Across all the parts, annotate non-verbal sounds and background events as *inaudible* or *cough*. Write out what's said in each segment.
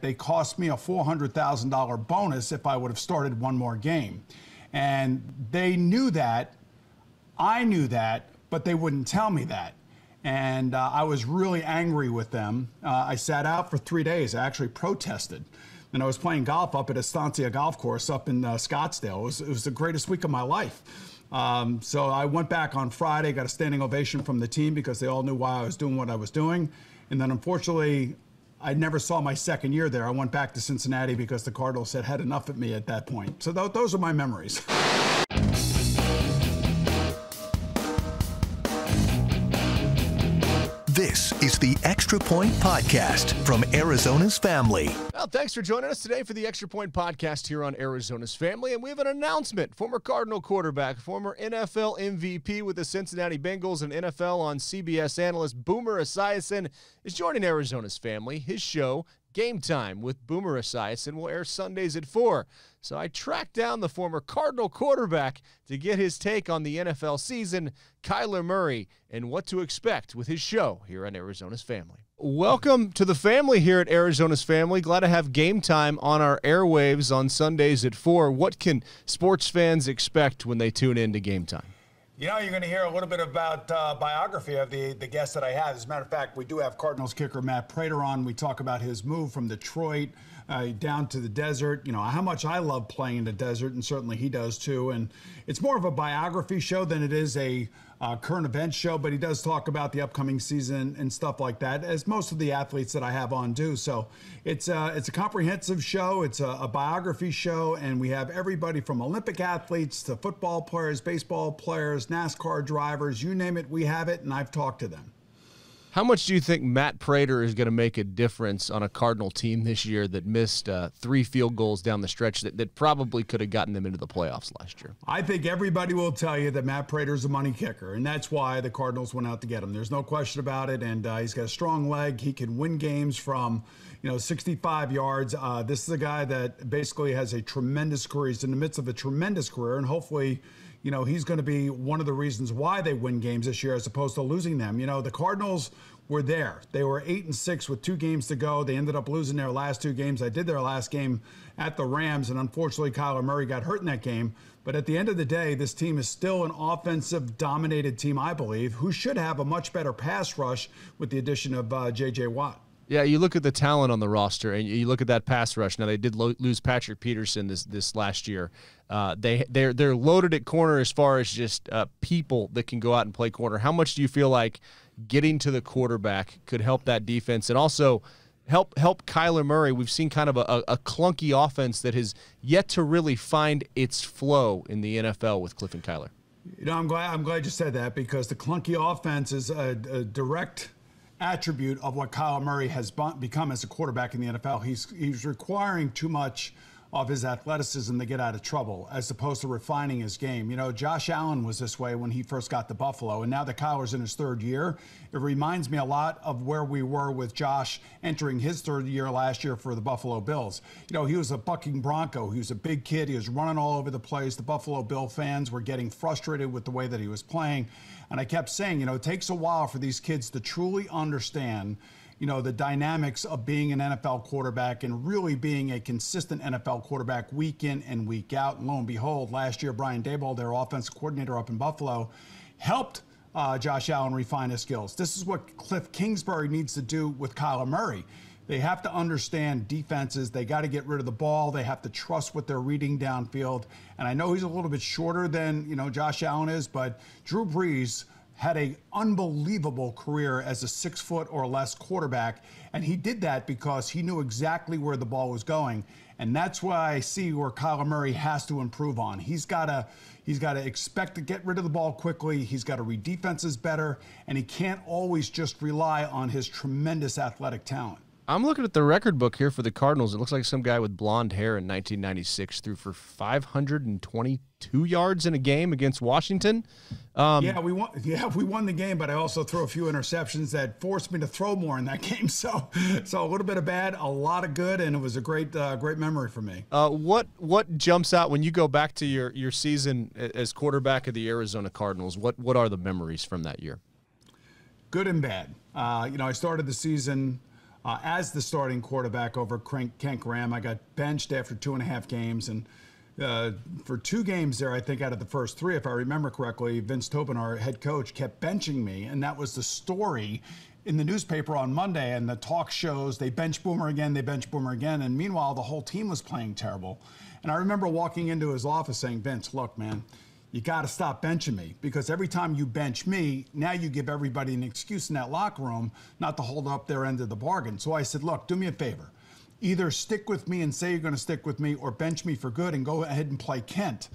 They cost me a $400,000 bonus if I would have started one more game. And they knew that. I knew that, but they wouldn't tell me that. And uh, I was really angry with them. Uh, I sat out for three days. I actually protested. And I was playing golf up at Estancia Golf Course up in uh, Scottsdale. It was, it was the greatest week of my life. Um, so I went back on Friday, got a standing ovation from the team because they all knew why I was doing what I was doing. And then unfortunately, I never saw my second year there. I went back to Cincinnati because the Cardinals had had enough of me at that point. So th- those are my memories. *laughs* This is the Extra Point Podcast from Arizona's Family. Well, thanks for joining us today for the Extra Point Podcast here on Arizona's Family. And we have an announcement. Former Cardinal quarterback, former NFL MVP with the Cincinnati Bengals, and NFL on CBS analyst Boomer Esiason is joining Arizona's Family. His show, Game Time with Boomer Esiason, will air Sundays at 4. So I tracked down the former Cardinal quarterback to get his take on the NFL season, Kyler Murray, and what to expect with his show here on Arizona's Family. Welcome to the family here at Arizona's Family. Glad to have game time on our airwaves on Sundays at 4. What can sports fans expect when they tune in to game time? You know, you're going to hear a little bit about uh, biography of the, the guest that I have. As a matter of fact, we do have Cardinals kicker Matt Prater on. We talk about his move from Detroit uh, down to the desert. You know, how much I love playing in the desert, and certainly he does too. And it's more of a biography show than it is a uh, current events show, but he does talk about the upcoming season and stuff like that, as most of the athletes that I have on do. So it's a, uh, it's a comprehensive show, it's a, a biography show, and we have everybody from Olympic athletes to football players, baseball players, NASCAR drivers, you name it, we have it, and I've talked to them. How much do you think Matt Prater is going to make a difference on a Cardinal team this year that missed uh, three field goals down the stretch that, that probably could have gotten them into the playoffs last year? I think everybody will tell you that Matt Prater is a money kicker, and that's why the Cardinals went out to get him. There's no question about it, and uh, he's got a strong leg. He can win games from you know 65 yards. Uh, this is a guy that basically has a tremendous career. He's in the midst of a tremendous career, and hopefully you know, he's going to be one of the reasons why they win games this year as opposed to losing them. You know, the Cardinals were there. They were eight and six with two games to go. They ended up losing their last two games. I did their last game at the Rams, and unfortunately, Kyler Murray got hurt in that game. But at the end of the day, this team is still an offensive dominated team, I believe, who should have a much better pass rush with the addition of uh, J.J. Watt. Yeah, you look at the talent on the roster, and you look at that pass rush. Now they did lo- lose Patrick Peterson this this last year. Uh, they they're they're loaded at corner as far as just uh, people that can go out and play corner. How much do you feel like getting to the quarterback could help that defense, and also help help Kyler Murray? We've seen kind of a, a clunky offense that has yet to really find its flow in the NFL with Cliff and Kyler. You know, I'm glad I'm glad you said that because the clunky offense is a, a direct attribute of what Kyler Murray has become as a quarterback in the NFL. He's he's requiring too much of his athleticism to get out of trouble, as opposed to refining his game. You know, Josh Allen was this way when he first got to Buffalo, and now that Kyler's in his third year, it reminds me a lot of where we were with Josh entering his third year last year for the Buffalo Bills. You know, he was a bucking Bronco. He was a big kid. He was running all over the place. The Buffalo Bill fans were getting frustrated with the way that he was playing. And I kept saying, you know, it takes a while for these kids to truly understand you know, the dynamics of being an NFL quarterback and really being a consistent NFL quarterback week in and week out. And lo and behold, last year, Brian Daboll, their offensive coordinator up in Buffalo, helped uh, Josh Allen refine his skills. This is what Cliff Kingsbury needs to do with Kyler Murray. They have to understand defenses. They got to get rid of the ball. They have to trust what they're reading downfield. And I know he's a little bit shorter than, you know, Josh Allen is, but Drew Brees had an unbelievable career as a six foot or less quarterback. And he did that because he knew exactly where the ball was going. And that's why I see where Kyler Murray has to improve on. He's got to he's got to expect to get rid of the ball quickly. He's got to read defenses better, and he can't always just rely on his tremendous athletic talent. I'm looking at the record book here for the Cardinals. It looks like some guy with blonde hair in 1996 threw for 522 yards in a game against Washington. Um, yeah, we won. *laughs* Yeah, we won the game, but I also threw a few interceptions that forced me to throw more in that *laughs* game. So, so a little bit of bad, a lot of good, and it was a great, uh, great memory for me. Uh, what what jumps out when you go back to your your season as quarterback of the Arizona Cardinals? What what are the memories from that year? Good and bad. Uh, you know, I started the season uh, as the starting quarterback over Kent Graham. I got benched after two and a half games, and uh, for two games there, I think out of the first three, if I remember correctly, Vince Tobin, our head coach, kept benching me, and that was the story in the newspaper on Monday. And the talk shows they bench Boomer again, they bench Boomer again, and meanwhile the whole team was playing terrible. And I remember walking into his office saying, "Vince, look, man." You got to stop benching me because every time you bench me, now you give everybody an excuse in that locker room not to hold up their end of the bargain. So I said, Look, do me a favor either stick with me and say you're going to stick with me or bench me for good and go ahead and play Kent.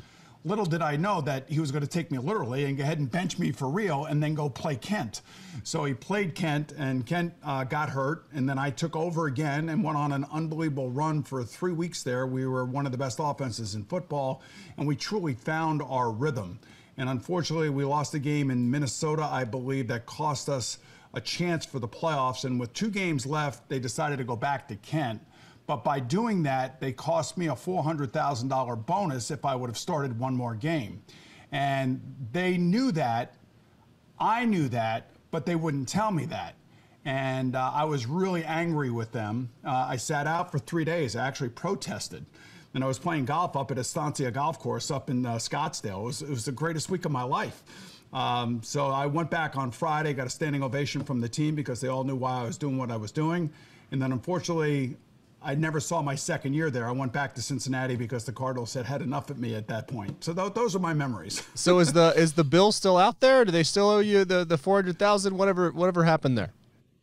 Little did I know that he was going to take me literally and go ahead and bench me for real and then go play Kent. So he played Kent, and Kent uh, got hurt. And then I took over again and went on an unbelievable run for three weeks there. We were one of the best offenses in football, and we truly found our rhythm. And unfortunately, we lost a game in Minnesota, I believe, that cost us a chance for the playoffs. And with two games left, they decided to go back to Kent. But by doing that, they cost me a $400,000 bonus if I would have started one more game. And they knew that. I knew that, but they wouldn't tell me that. And uh, I was really angry with them. Uh, I sat out for three days. I actually protested. And I was playing golf up at Estancia Golf Course up in uh, Scottsdale. It was, it was the greatest week of my life. Um, so I went back on Friday, got a standing ovation from the team because they all knew why I was doing what I was doing. And then unfortunately, I never saw my second year there. I went back to Cincinnati because the Cardinals had had enough of me at that point. So th- those are my memories. *laughs* so is the is the bill still out there? Do they still owe you the the four hundred thousand? Whatever whatever happened there?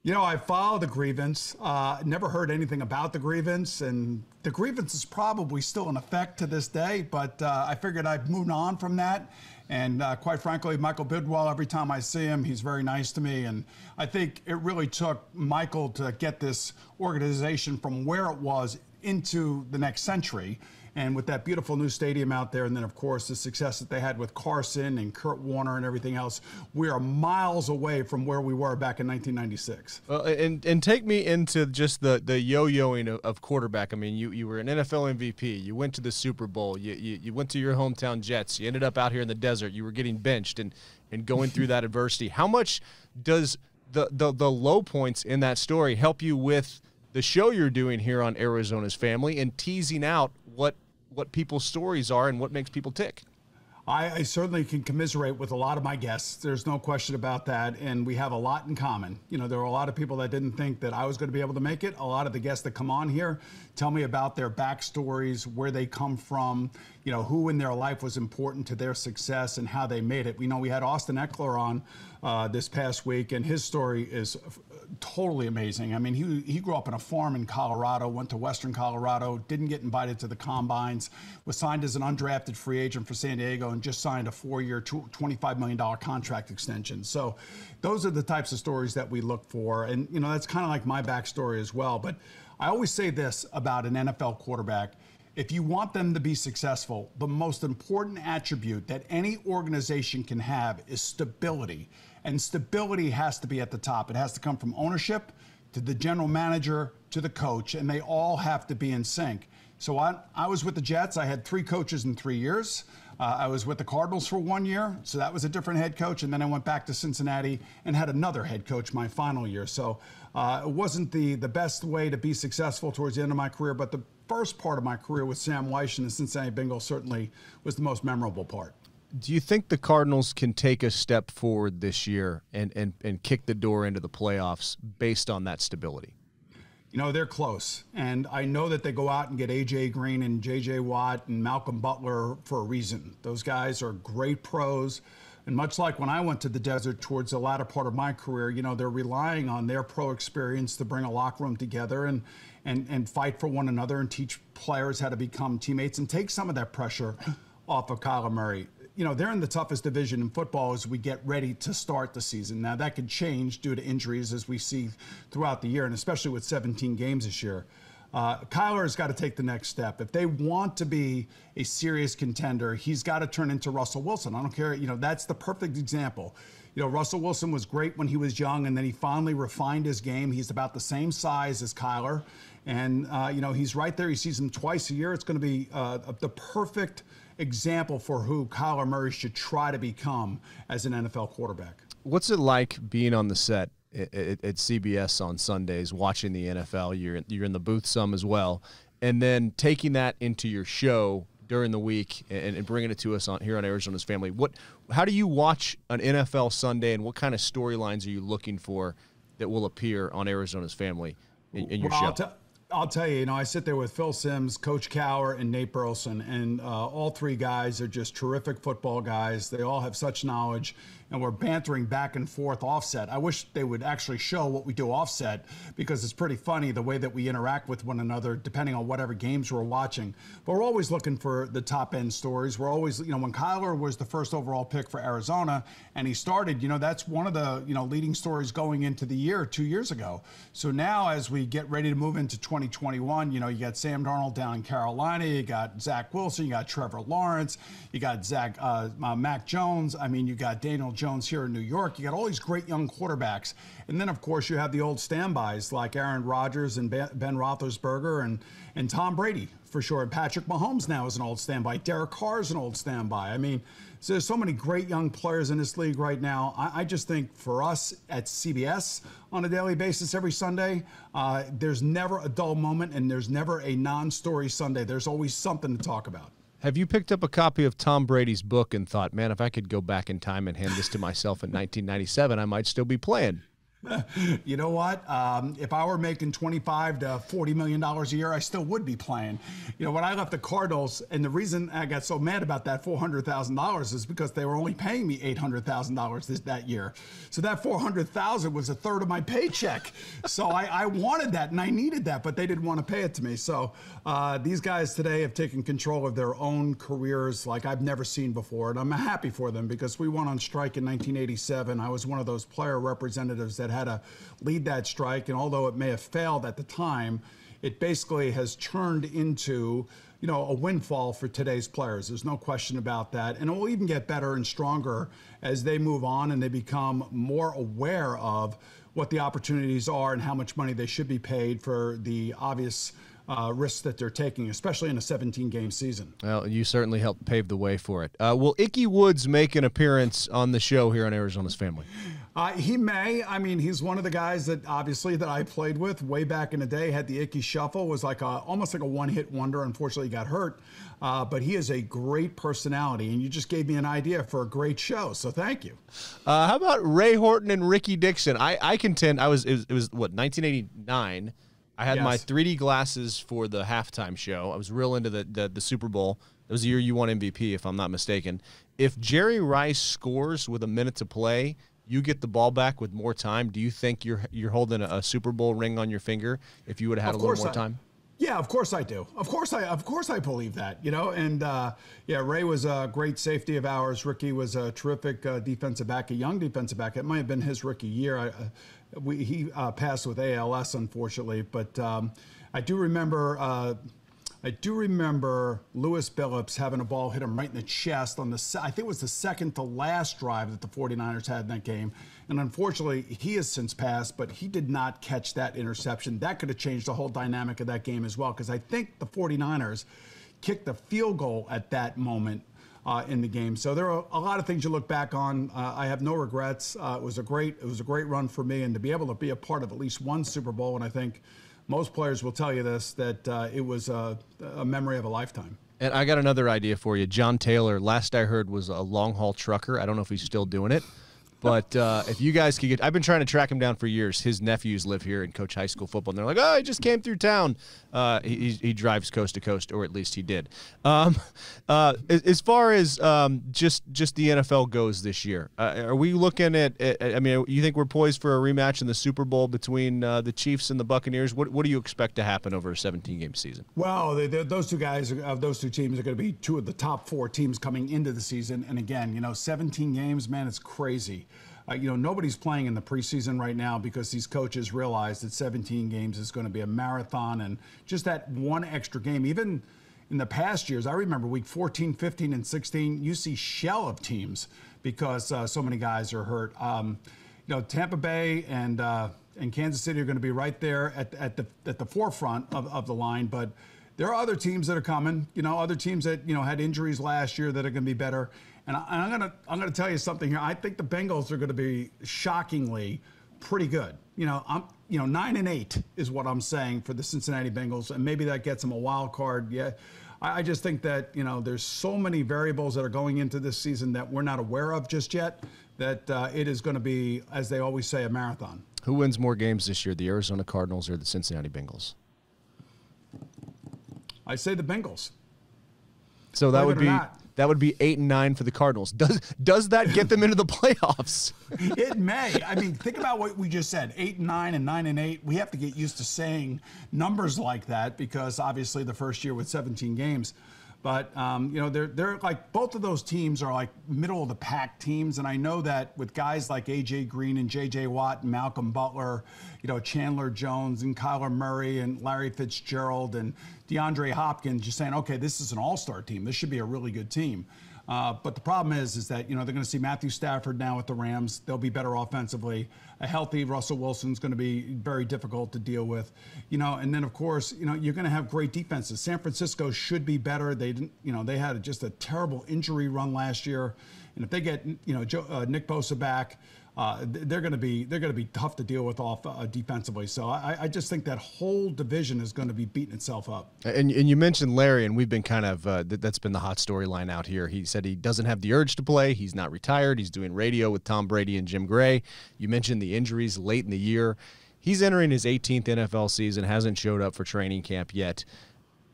You know, I filed the grievance. Uh, never heard anything about the grievance, and the grievance is probably still in effect to this day. But uh, I figured I'd move on from that. And uh, quite frankly, Michael Bidwill, every time I see him, he's very nice to me. And I think it really took Michael to get this organization from where it was into the next century and with that beautiful new stadium out there, and then of course the success that they had with Carson and Kurt Warner and everything else, we are miles away from where we were back in 1996. Well, and and take me into just the the yo-yoing of, of quarterback. I mean, you you were an NFL MVP. You went to the Super Bowl. You, you you went to your hometown Jets. You ended up out here in the desert. You were getting benched and and going through *laughs* that adversity. How much does the, the the low points in that story help you with the show you're doing here on Arizona's Family and teasing out what what people's stories are and what makes people tick. I, I, certainly can commiserate with a lot of my guests. There's no question about that. And we have a lot in common. You know, there are a lot of people that didn't think that I was going to be able to make it. A lot of the guests that come on here tell me about their backstories, where they come from, you know, who in their life was important to their success and how they made it. We know we had Austin Ekeler on uh, this past week, and his story is totally amazing. I mean, he, he grew up in a farm in Colorado, went to Western Colorado, didn't get invited to the combines, was signed as an undrafted free agent for San Diego, and just signed a four year, $25 million contract extension. So those are the types of stories that we look for. And, you know, that's kind of like my backstory as well. But I always say this about an NFL quarterback. If you want them to be successful, the most important attribute that any organization can have is stability. And stability has to be at the top. It has to come from ownership to the general manager to the coach, and they all have to be in sync. So I, I was with the Jets. I had three coaches in three years. Uh, I was with the Cardinals for one year, so that was a different head coach. And then I went back to Cincinnati and had another head coach my final year. So uh, it wasn't the, the best way to be successful towards the end of my career, but the first part of my career with Sam Wyche and the Cincinnati Bengals certainly was the most memorable part do you think the Cardinals can take a step forward this year and, and, and kick the door into the playoffs based on that stability? You know, they're close. And I know that they go out and get A.J. Green and J.J. Watt and Malcolm Butler for a reason. Those guys are great pros. And much like when I went to the desert towards the latter part of my career, you know, they're relying on their pro experience to bring a locker room together and, and, and fight for one another and teach players how to become teammates and take some of that pressure off of Kyler Murray you know, they're in the toughest division in football as we get ready to start the season. Now, that could change due to injuries as we see throughout the year, and especially with 17 games this year. Uh, Kyler has got to take the next step. If they want to be a serious contender, he's got to turn into Russell Wilson. I don't care. You know, that's the perfect example. You know, Russell Wilson was great when he was young, and then he finally refined his game. He's about the same size as Kyler, and uh, you know he's right there. He sees him twice a year. It's going to be uh, the perfect example for who Kyler Murray should try to become as an NFL quarterback. What's it like being on the set at, at CBS on Sundays, watching the NFL. You're you're in the booth some as well, and then taking that into your show during the week and, and bringing it to us on here on Arizona's Family. What, how do you watch an NFL Sunday, and what kind of storylines are you looking for that will appear on Arizona's Family in, in your well, show? I'll tell you, you know, I sit there with Phil Simms, Coach Cowher, and Nate Burleson, and uh, all three guys are just terrific football guys. They all have such knowledge, and we're bantering back and forth offset. I wish they would actually show what we do offset because it's pretty funny the way that we interact with one another depending on whatever games we're watching. But we're always looking for the top end stories. We're always, you know, when Kyler was the first overall pick for Arizona and he started, you know, that's one of the, you know, leading stories going into the year two years ago. So now as we get ready to move into 2021, you know, you got Sam Darnold down in Carolina, you got Zach Wilson, you got Trevor Lawrence, you got Zach, uh, uh, Mac Jones. I mean, you got Daniel Jones here in New York. You got all these great young quarterbacks. And then, of course, you have the old standbys like Aaron Rodgers and Ben Roethlisberger and, and Tom Brady, for sure. And Patrick Mahomes now is an old standby. Derek Carr is an old standby. I mean, so there's so many great young players in this league right now. I, I just think for us at CBS on a daily basis every Sunday, uh, there's never a dull moment and there's never a non story Sunday. There's always something to talk about. Have you picked up a copy of Tom Brady's book and thought, man, if I could go back in time and hand this to myself in 1997, I might still be playing? *laughs* you know what? Um, if I were making 25 to 40 million dollars a year, I still would be playing. You know, when I left the Cardinals, and the reason I got so mad about that 400 thousand dollars is because they were only paying me 800 thousand dollars that year. So that 400 thousand was a third of my paycheck. so I, I, wanted that and I needed that, but they didn't want to pay it to me. So uh, these guys today have taken control of their own careers like I've never seen before, and I'm happy for them because we went on strike in 1987. I was one of those player representatives that had to lead that strike. And although it may have failed at the time, it basically has turned into you know a windfall for today's players there's no question about that and it will even get better and stronger as they move on and they become more aware of what the opportunities are and how much money they should be paid for the obvious uh, risks that they're taking, especially in a 17 game season. Well, you certainly helped pave the way for it. Uh, will Ickey Woods make an appearance on the show here on Arizona's Family? Uh, he may. I mean, he's one of the guys that obviously that I played with way back in the day. Had the Ickey Shuffle was like a, almost like a one-hit wonder. Unfortunately, he got hurt, uh, but he is a great personality, and you just gave me an idea for a great show. So thank you. Uh, how about Ray Horton and Rickey Dixon? I, I contend I was it was, it was what 1989. I had yes. my 3D glasses for the halftime show. I was real into the, the, the Super Bowl. It was the year you won MVP, if I'm not mistaken. If Jerry Rice scores with a minute to play, you get the ball back with more time. Do you think you're you're holding a, a Super Bowl ring on your finger if you would have had of a little more I, time? Yeah, of course I do. Of course I, of course I believe that. You know, and uh, yeah, Ray was a great safety of ours. Rickey was a terrific uh, defensive back, a young defensive back. It might have been his rookie year. I, uh, we, he uh, passed with ALS, unfortunately, but um, I do remember. Uh, I do remember Lewis Billups having a ball hit him right in the chest on the, I think it was the second to last drive that the 49ers had in that game. And unfortunately, he has since passed, but he did not catch that interception. That could have changed the whole dynamic of that game as well, because I think the 49ers kicked the field goal at that moment uh, in the game. So there are a lot of things you look back on. Uh, I have no regrets. Uh, it was a great it was a great run for me, and to be able to be a part of at least one Super Bowl, and I think most players will tell you this that uh, it was a, a memory of a lifetime. And I got another idea for you. John Taylor, last I heard, was a long haul trucker. I don't know if he's still doing it. But uh, if you guys could get, I've been trying to track him down for years. His nephews live here and coach high school football, and they're like, "Oh, he just came through town." Uh, he, he drives coast to coast, or at least he did. Um, *laughs* uh, as far as um, just just the NFL goes this year, uh, are we looking at, at, I mean, you think we're poised for a rematch in the Super Bowl between uh, the Chiefs and the Buccaneers? What what do you expect to happen over a 17 game season? Well, they, those two guys of those two teams are going to be two of the top four teams coming into the season. And again, you know, 17 games, man, it's crazy. Uh, you know, nobody's playing in the preseason right now because these coaches realize that 17 games is going to be a marathon and just that one extra game. Even in the past years, I remember week 14, 15, and 16, you see shell of teams because uh, so many guys are hurt. Um, you know, Tampa Bay and uh, and Kansas City are going to be right there at, at the at the forefront of, of the line, but there are other teams that are coming. You know, other teams that you know had injuries last year that are going to be better. And, I, am gonna I'm gonna tell you something here. I think the Bengals are going to be shockingly pretty good. You know, I'm you know nine and eight is what I'm saying for the Cincinnati Bengals, and maybe that gets them a wild card. Yeah. I just think that you know there's so many variables that are going into this season that we're not aware of just yet. That uh, it is going to be, as they always say, a marathon. Who wins more games this year, the Arizona Cardinals or the Cincinnati Bengals? I say the Bengals. So that would be that would be eight and nine for the Cardinals. Does does that get them into the *laughs* playoffs? *laughs* it may. I mean, think about what we just said: eight and nine and nine and eight. We have to get used to saying numbers like that because obviously the first year with 17 games. But um, you know, they're they're like both of those teams are like middle of the pack teams, and I know that with guys like AJ Green and JJ Watt and Malcolm Butler, you know Chandler Jones and Kyler Murray and Larry Fitzgerald and DeAndre Hopkins, just saying, okay, this is an all-star team. This should be a really good team. Uh, but the problem is, is that you know they're going to see Matthew Stafford now with the Rams. They'll be better offensively. A healthy Russell Wilson is going to be very difficult to deal with, you know. And then of course, you know, you're going to have great defenses. San Francisco should be better. They didn't, you know, they had just a terrible injury run last year, and if they get, you know, Joe, uh, Nick Bosa back, uh, they're going to be they're going to be tough to deal with off uh, defensively. So I, I, just think that whole division is going to be beating itself up. And, and you mentioned Larry, and we've been kind of uh, th- that's been the hot storyline out here. He said he doesn't have the urge to play. He's not retired. He's doing radio with Tom Brady and Jim Gray. You mentioned the injuries late in the year. He's entering his 18th NFL season. Hasn't showed up for training camp yet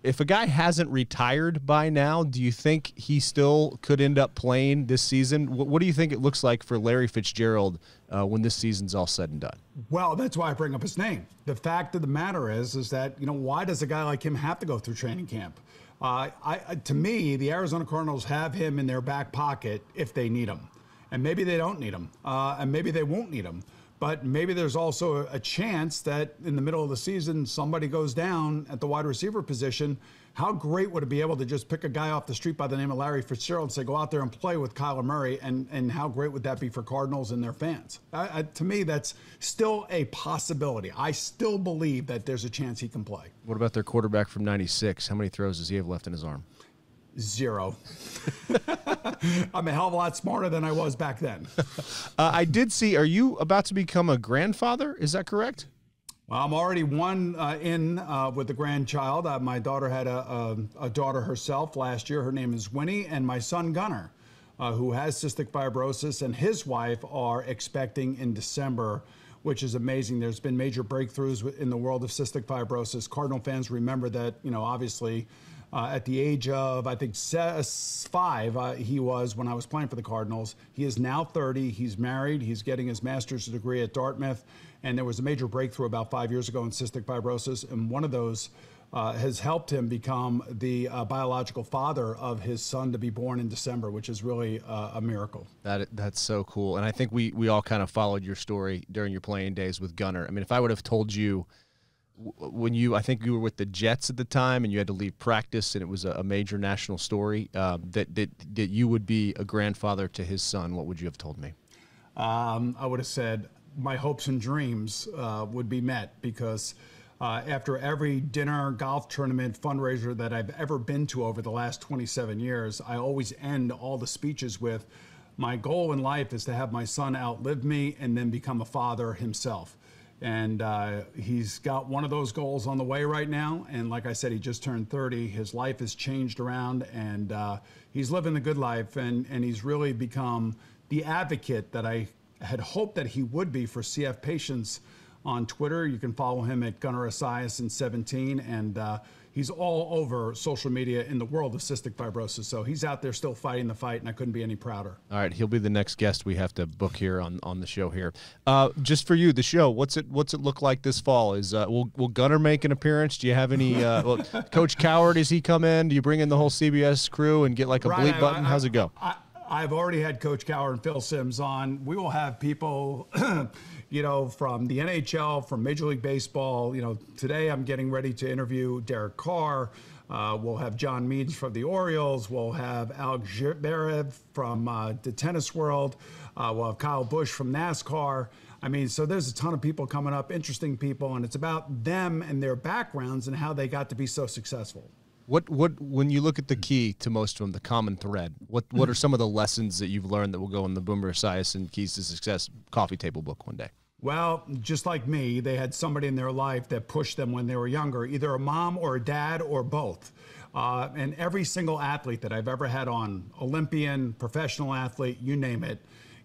if a guy hasn't retired by now, do you think he still could end up playing this season? What, what do you think it looks like for Larry Fitzgerald uh, when this season's all said and done? Well, that's why I bring up his name. The fact of the matter is, is that you know why does a guy like him have to go through training camp? Uh, I, to me, the Arizona Cardinals have him in their back pocket if they need him, and maybe they don't need him, uh, and maybe they won't need him. But maybe there's also a chance that in the middle of the season, somebody goes down at the wide receiver position. How great would it be able to just pick a guy off the street by the name of Larry Fitzgerald and say, go out there and play with Kyler Murray? And, and how great would that be for Cardinals and their fans? I, I, to me, that's still a possibility. I still believe that there's a chance he can play. What about their quarterback from 96? How many throws does he have left in his arm? Zero. *laughs* I'm a hell of a lot smarter than I was back then. *laughs* Uh, I did see. Are you about to become a grandfather? Is that correct? Well, I'm already one uh, in uh, with the grandchild. Uh, my daughter had a, a, a, daughter herself last year. Her name is Winnie, and my son Gunnar, uh, who has cystic fibrosis, and his wife are expecting in December which is amazing. There's been major breakthroughs in the world of cystic fibrosis. Cardinal fans remember that, you know, obviously uh, at the age of, I think, five, uh, he was when I was playing for the Cardinals. He is now 30. He's married. He's getting his master's degree at Dartmouth. And there was a major breakthrough about five years ago in cystic fibrosis. And one of those uh, has helped him become the uh, biological father of his son to be born in December, which is really uh, a miracle. That that's so cool, and I think we we all kind of followed your story during your playing days with Gunnar. I mean, if I would have told you when you I think you were with the Jets at the time and you had to leave practice and it was a, major national story uh, that, that that you would be a grandfather to his son, what would you have told me? Um, I would have said my hopes and dreams uh, would be met because uh, after every dinner, golf tournament, fundraiser that I've ever been to over the last 27 years, I always end all the speeches with, "My goal in life is to have my son outlive me and then become a father himself." And uh, he's got one of those goals on the way right now. And like I said, he just turned 30. His life has changed around, and uh, he's living the good life. And, and he's really become the advocate that I had hoped that he would be for CF patients on Twitter. You can follow him at Gunnar Esiason 17. And uh, he's all over social media in the world of cystic fibrosis. So he's out there still fighting the fight, and I couldn't be any prouder. All right, he'll be the next guest we have to book here on, on the show here. Uh, just for you, the show. What's it What's it look like this fall? Is uh, will Will Gunnar make an appearance? Do you have any? Uh, *laughs* well, Coach Cowher, does he come in? Do you bring in the whole CBS crew and get like a right, bleep button? I, I, How's it go? I, I've already had Coach Cowher and Phil Simms on. We will have people. *clears throat* you know, from the NHL, from Major League Baseball. You know, today I'm getting ready to interview Derek Carr. Uh, we'll have John Means from the Orioles. We'll have Alex Zverev from uh, the tennis world. Uh, we'll have Kyle Busch from NASCAR. I mean, so there's a ton of people coming up, interesting people, and it's about them and their backgrounds and how they got to be so successful. What what when you look at the key to most of them, the common thread? What what are *laughs* some of the lessons that you've learned that will go in the Boomer Esiason Keys to Success coffee table book one day? Well, just like me, they had somebody in their life that pushed them when they were younger, either a mom or a dad or both. Uh, and every single athlete that I've ever had on, Olympian, professional athlete, you name it,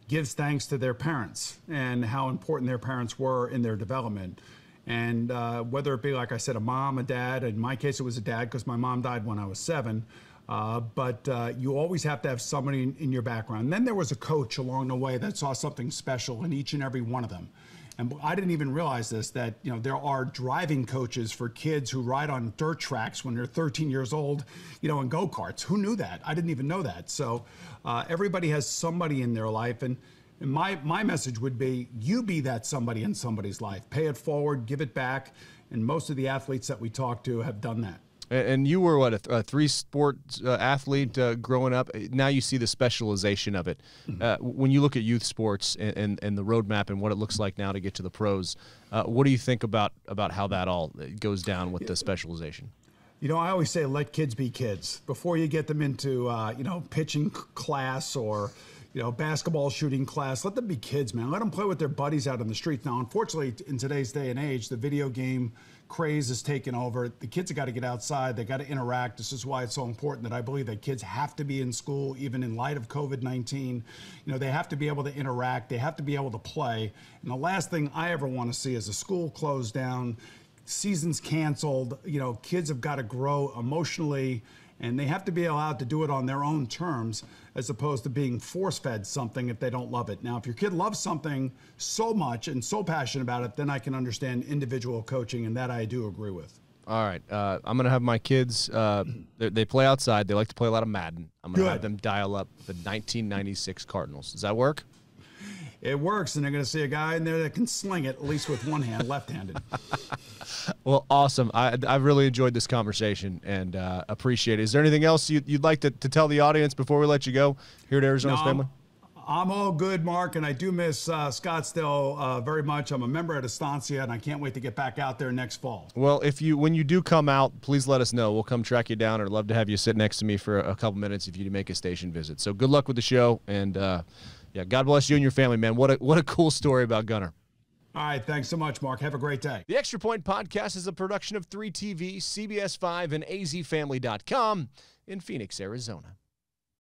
gives thanks to their parents and how important their parents were in their development. And uh, whether it be, like I said, a mom, a dad, in my case, it was a dad because my mom died when I was seven. Uh, but uh, you always have to have somebody in, in your background. And then there was a coach along the way that saw something special in each and every one of them. And I didn't even realize this that you know there are driving coaches for kids who ride on dirt tracks when they're 13 years old, you know, in go karts. Who knew that? I didn't even know that. So uh, everybody has somebody in their life, and, and my my message would be: you be that somebody in somebody's life. Pay it forward, give it back. And most of the athletes that we talk to have done that. And you were what a, th- a three sport uh, athlete uh, growing up. Now you see the specialization of it. Mm-hmm. Uh, when you look at youth sports and, and, and, the roadmap and what it looks like now to get to the pros, uh, what do you think about about how that all goes down with the specialization? You know, I always say let kids be kids before you get them into uh, you know pitching class or you know, basketball shooting class. Let them be kids, man. Let them play with their buddies out on the streets. Now, unfortunately, in today's day and age, the video game craze is taking over. The kids have got to get outside. They got to interact. This is why it's so important that I believe that kids have to be in school, even in light of COVID 19. You know, they have to be able to interact. They have to be able to play. And the last thing I ever want to see is a school closed down, seasons canceled. You know, kids have got to grow emotionally and they have to be allowed to do it on their own terms as opposed to being force fed something if they don't love it. Now, if your kid loves something so much and so passionate about it, then I can understand individual coaching, and that I do agree with. All right, uh, I'm gonna have my kids. Uh, they, they, play outside. They like to play a lot of Madden. I'm gonna have them dial up the 1996 Cardinals. Does that work? it works, and they're going to see a guy in there that can sling it at least with one hand, left-handed. *laughs* well, awesome. I I really enjoyed this conversation and uh, appreciate it. Is there anything else you'd, you'd like to, to tell the audience before we let you go here at Arizona's no, Family? I'm all good, Mark, and I do miss uh, Scottsdale uh, very much. I'm a member at Estancia, and I can't wait to get back out there next fall. Well, if you when you do come out, please let us know. We'll come track you down. I'd love to have you sit next to me for a couple minutes if you make a station visit. So good luck with the show, and uh, yeah, God bless you and your family, man. What a what a cool story about Gunnar. All right, thanks so much, Mark. Have a great day. The Extra Point podcast is a production of 3TV, CBS 5, and AZFamily.com in Phoenix, Arizona.